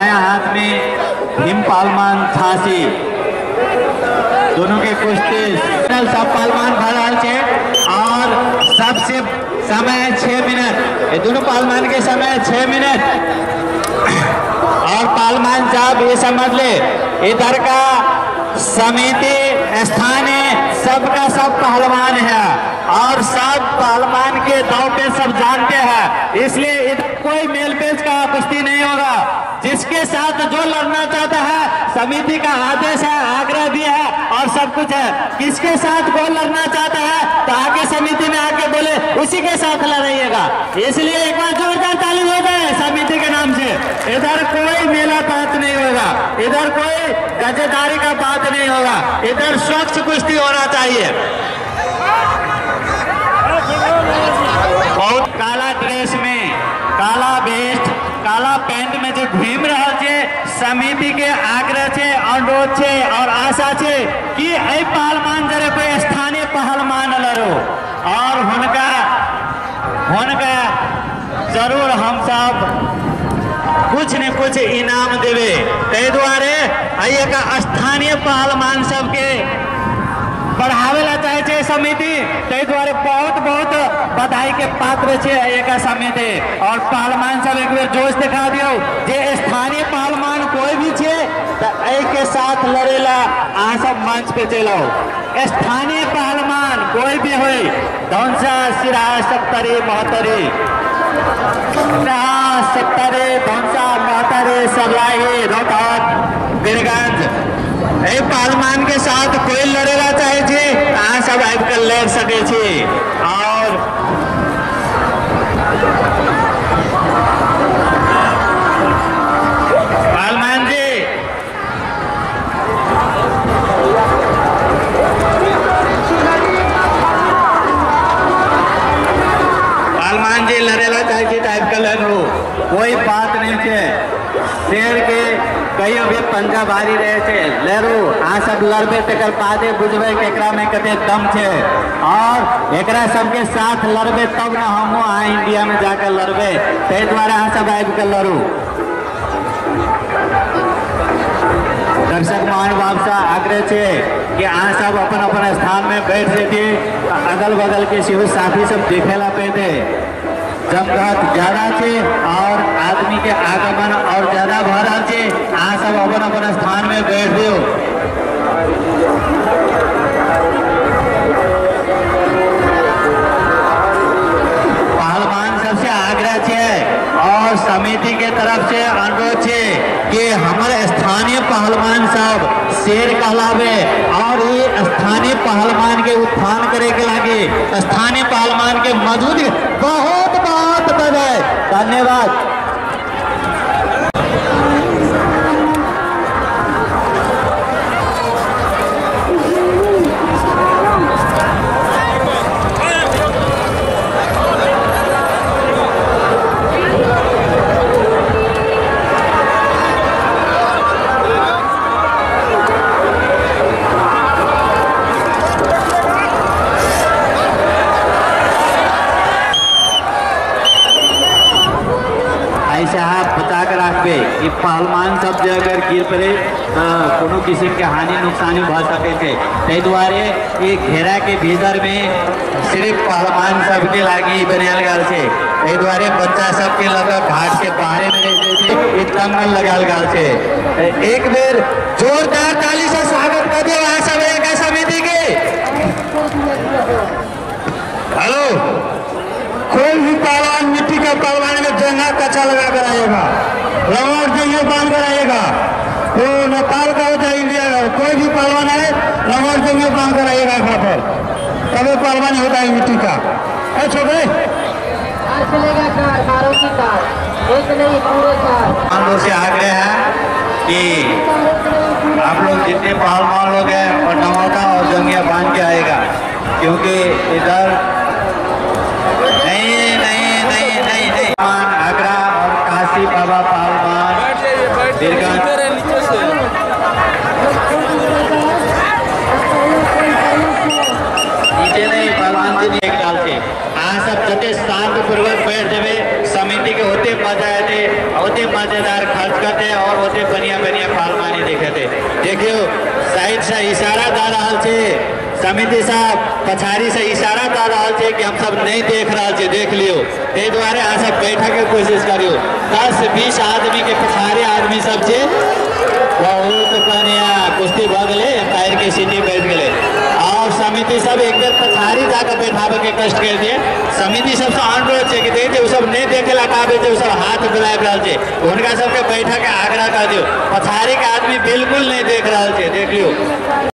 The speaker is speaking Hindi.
हाथ में हिम पालमान झांसी दोनों के कुश्ती सब पालमान भरल छे और सबसे समय छह मिनट। ये दोनों पालमान के समय छह मिनट। और पालमान साहब ये समझ ले, इधर का समिति स्थानीय सबका सब पहलवान है और सब पहलवान के दाव पे सब जानते हैं। इसलिए इधर कोई नहीं होगा जिसके साथ जो लड़ना चाहता है, समिति का आदेश है, आग्रह भी है और सब कुछ है। किसके साथ कौन लड़ना चाहता है तो आगे समिति में आके बोले, उसी के साथ लड़ाइएगा। इसलिए एक बार जोरदार ताली हो जाए समिति के नाम से। इधर कोई मेला बात नहीं होगा। इधर कोई गजेदारी का बात नहीं होगा। इधर स्वच्छ कुश्ती होना चाहिए। छे और आशा छे कि एहि पहलवान जरे कोई स्थानीय पहलवान लड़ो। और हुनका हुनका ज़रूर हम सब कुछ न कुछ इनाम देवे। ताहि दुआरे एहि का स्थानीय पहलवान सबके बढ़ावे ला चाहे छे समिति। ताहि दुआरे बहुत बहुत बधाई के पात्र छे एक समिति। और पहलवान सब एक बेर जोश दिखा दियो जे स्थानीय पहलवान कोई भी छे तो के साथ लड़ेला अहाँ सब मंच पे चलो। स्थानीय पहलवान, कोई भी हो धौनसा सिरा सप्तरी महतरी? सप्तरी धौनसा महतरी सरलाही रोहतक वीरगंज एहि पहलवान के साथ कोई लड़ेला चाहे छे अहाँ सब आबि कऽ लड़ सकै कहियो भी पंजा भारी रहे छे। लड़ू अहाँ सब लड़बे तकर बादे बुझबे केकरा में कते दम छे। और एकरा सबके साथ लड़बे तब न हमहूँ अहाँ इंडिया में जाकर लड़बे। ताहि दुआरे अहाँ सब आबि कऽ लड़ू। दर्शक महानुभाव से आग्रह छे कि अहाँ सब अपन अपन स्थान में बैठ जेतिए अगल बगल के सेहो साथी सब देखे ला पेते जमघट ज़्यादा छे और आदमी के आगमन और ज़्यादा भ रहल छे अहाँ सब अपन अपन स्थान में बैठ दियो पहलवान सबसे आग्रह छे और समिति के तरफ़ से अनुरोध छे कि हमारे स्थानीय पहलवान सब शेर कहलावे और ये स्थानीय पहलवान के उत्थान करे के लागे, स्थानीय पहलवान के बधाई धन्यवाद। ऐसे हाथ कर रखबे कि पहलवान सब जे अगर गिर पड़े तो कोनो किस्म के हानि नुकसानी भ सके छे। ताहि दुआरे ये घेरा के भीतर में सिर्फ़ पहलवान सबके लागी बनायल गेल छे। ताहि दुआरे बच्चा सबके लग घाट के बाहरे में रह जाइ छे ई तंगल लगायल गेल छे। एक बेर जोरदार ताली से स्वागत कर दियो अहाँ सब एक समिति के। हेलो? कोई भी पहलवान मिट्टी का पहलवान में जंगा कच्चा लगा कर आएगा रवार जंगे बाँध कर आएगा तो नेपाल का हो चाहे इंडिया का हो, कोई भी पहलवान आए रवार जंगे बाँध कर आएगा यहाँ पर तभी पहलवान होता है मिट्टी का। है छोटे। नहीं हम लोग से आग्रह है कि आप लोग जितने पहलवान लोग हैं और नवाता और जंगिया बाँध के आएगा क्योंकि इधर नहीं नहीं नहीं नहीं नहीं। आगरा और काशी बाबा पहलवान दीर्घांत देवे समिति इशारा दा रहा समिति साहब, पछाड़ी से इशारा दा रहा छे कि हम सब नहीं देख रहा देख लियो। ते द्वारे अहाँ सब बैठे के कोशिश करियो। दस बीस आदमी के पछाड़ी आदमी सब छे बहुत बढ़िया कुश्ती भ गए पैर के सीटी बैठ गए और समिति सब एक बेर पछाड़ी जाकर बैठाबे के कष्ट कर दिए समिति सबसे अनुरोध है कि देखिए सब नहीं देखे ला काबे जे सब हाथ बुलाब रहा है उनका सबके बैठक आग्रह कर दियो। पछाड़ी के आदमी बिल्कुल नहीं देख रहा है देख लियो।